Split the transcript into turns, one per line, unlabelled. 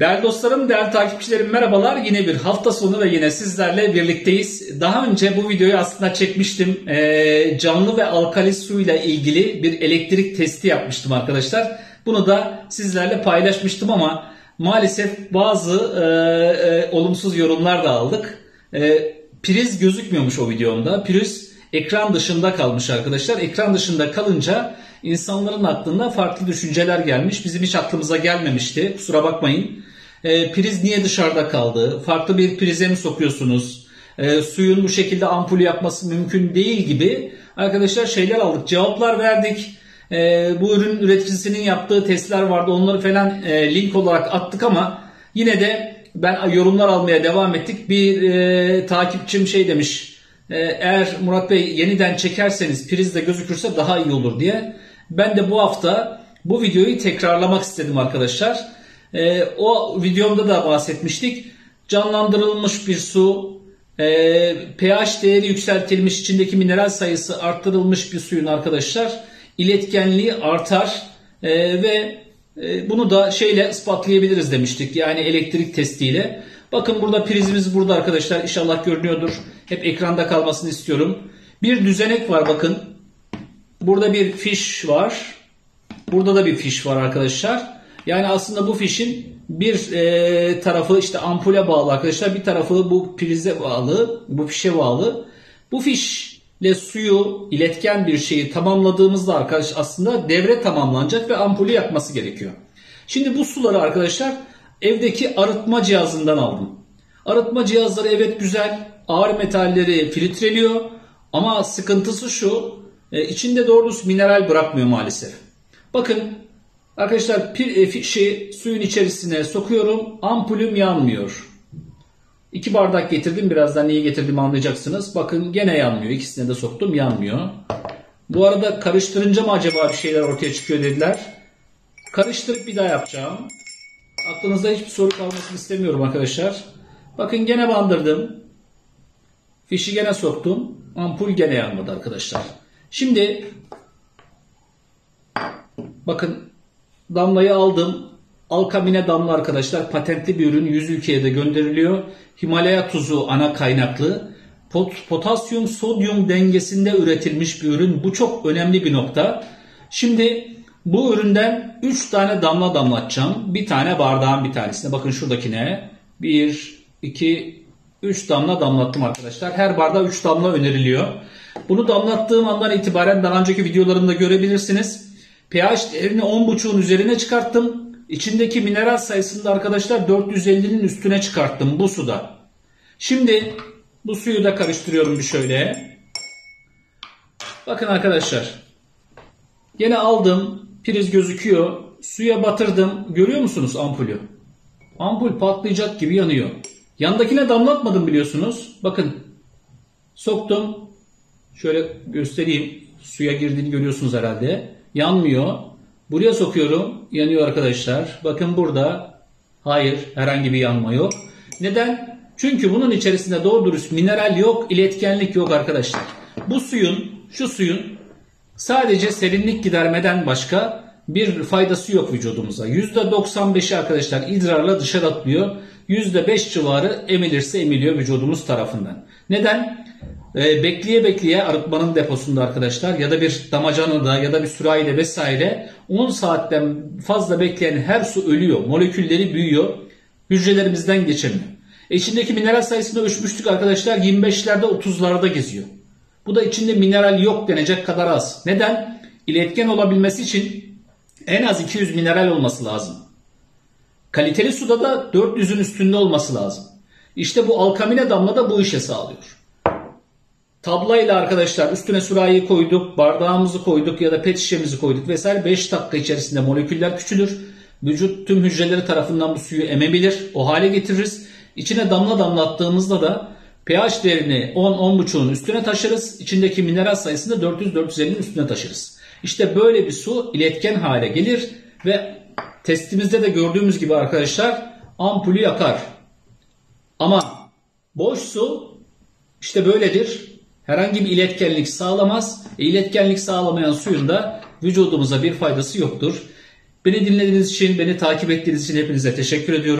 Değerli dostlarım, değerli takipçilerim merhabalar. Yine bir hafta sonu ve yine sizlerle birlikteyiz. Daha önce bu videoyu aslında çekmiştim. Ee, canlı ve alkali suyla ilgili bir elektrik testi yapmıştım arkadaşlar. Bunu da sizlerle paylaşmıştım ama maalesef bazı e, e, olumsuz yorumlar da aldık. E, priz gözükmüyormuş o videomda. Priz ekran dışında kalmış arkadaşlar. Ekran dışında kalınca insanların aklında farklı düşünceler gelmiş. Bizim hiç aklımıza gelmemişti. Kusura bakmayın. E, priz niye dışarıda kaldı? Farklı bir prize mi sokuyorsunuz? E, suyun bu şekilde ampul yapması mümkün değil gibi arkadaşlar şeyler aldık. Cevaplar verdik. E, bu ürün üreticisinin yaptığı testler vardı. Onları falan e, link olarak attık ama yine de ben yorumlar almaya devam ettik. Bir e, takipçim şey demiş. E, eğer Murat Bey yeniden çekerseniz prizde gözükürse daha iyi olur diye. Ben de bu hafta bu videoyu tekrarlamak istedim arkadaşlar. E, o videomda da bahsetmiştik. Canlandırılmış bir su, e, pH değeri yükseltilmiş, içindeki mineral sayısı arttırılmış bir suyun arkadaşlar iletkenliği artar e, ve e, bunu da şeyle ispatlayabiliriz demiştik. Yani elektrik testiyle. Bakın burada prizimiz burada arkadaşlar. İnşallah görünüyordur. Hep ekranda kalmasını istiyorum. Bir düzenek var bakın. Burada bir fiş var. Burada da bir fiş var arkadaşlar. Yani aslında bu fişin bir e, tarafı işte ampule bağlı arkadaşlar. Bir tarafı bu prize bağlı. Bu fişe bağlı. Bu fişle suyu iletken bir şeyi tamamladığımızda arkadaş aslında devre tamamlanacak ve ampulü yakması gerekiyor. Şimdi bu suları arkadaşlar evdeki arıtma cihazından aldım. Arıtma cihazları evet güzel. Ağır metalleri filtreliyor. Ama sıkıntısı şu. E, içinde doğru mineral bırakmıyor maalesef. Bakın arkadaşlar pir, fişi suyun içerisine sokuyorum. Ampulüm yanmıyor. İki bardak getirdim. Birazdan neyi getirdim anlayacaksınız. Bakın gene yanmıyor. İkisine de soktum yanmıyor. Bu arada karıştırınca mı acaba bir şeyler ortaya çıkıyor dediler. Karıştırıp bir daha yapacağım. Aklınızda hiçbir soru kalmasını istemiyorum arkadaşlar. Bakın gene bandırdım. Fişi gene soktum. Ampul gene yanmadı arkadaşlar. Şimdi bakın damlayı aldım. Alkamine damla arkadaşlar patentli bir ürün 100 ülkeye de gönderiliyor. Himalaya tuzu ana kaynaklı. Pot, potasyum sodyum dengesinde üretilmiş bir ürün. Bu çok önemli bir nokta. Şimdi bu üründen 3 tane damla damlatacağım. Bir tane bardağın bir tanesine. Bakın şuradakine. 1, 2, 3 damla damlattım arkadaşlar. Her bardağa 3 damla öneriliyor. Bunu damlattığım andan itibaren daha önceki videolarımda görebilirsiniz. pH değerini 10.5'un üzerine çıkarttım. İçindeki mineral sayısını da arkadaşlar 450'nin üstüne çıkarttım bu suda. Şimdi bu suyu da karıştırıyorum bir şöyle. Bakın arkadaşlar. Yine aldım. Priz gözüküyor. Suya batırdım. Görüyor musunuz ampulü? Ampul patlayacak gibi yanıyor. Yandakine damlatmadım biliyorsunuz. Bakın. Soktum. Şöyle göstereyim. Suya girdiğini görüyorsunuz herhalde. Yanmıyor. Buraya sokuyorum. Yanıyor arkadaşlar. Bakın burada. Hayır. Herhangi bir yanma yok. Neden? Çünkü bunun içerisinde doğru dürüst mineral yok. iletkenlik yok arkadaşlar. Bu suyun, şu suyun sadece serinlik gidermeden başka bir faydası yok vücudumuza. %95'i arkadaşlar idrarla dışarı atılıyor. %5 civarı emilirse emiliyor vücudumuz tarafından. Neden? Ee, bekleye bekleye arıtmanın deposunda arkadaşlar ya da bir damacanada ya da bir sürahide vesaire 10 saatten fazla bekleyen her su ölüyor. Molekülleri büyüyor. Hücrelerimizden geçemiyor. E içindeki mineral sayısını ölçmüştük arkadaşlar 25'lerde 30'larda geziyor. Bu da içinde mineral yok denecek kadar az. Neden? İletken olabilmesi için en az 200 mineral olması lazım. Kaliteli suda da 400'ün üstünde olması lazım. İşte bu alkamine damla da bu işe sağlıyor. Tablayla arkadaşlar üstüne sürahiyi koyduk, bardağımızı koyduk ya da pet şişemizi koyduk vesaire 5 dakika içerisinde moleküller küçülür. Vücut tüm hücreleri tarafından bu suyu emebilir. O hale getiririz. İçine damla damlattığımızda da pH değerini 10-10.5'un üstüne taşırız. İçindeki mineral sayısını 400-450'nin üstüne taşırız. İşte böyle bir su iletken hale gelir ve testimizde de gördüğümüz gibi arkadaşlar ampulü yakar. Ama boş su işte böyledir. Herhangi bir iletkenlik sağlamaz. E, iletkenlik sağlamayan suyun da vücudumuza bir faydası yoktur. Beni dinlediğiniz için, beni takip ettiğiniz için hepinize teşekkür ediyorum.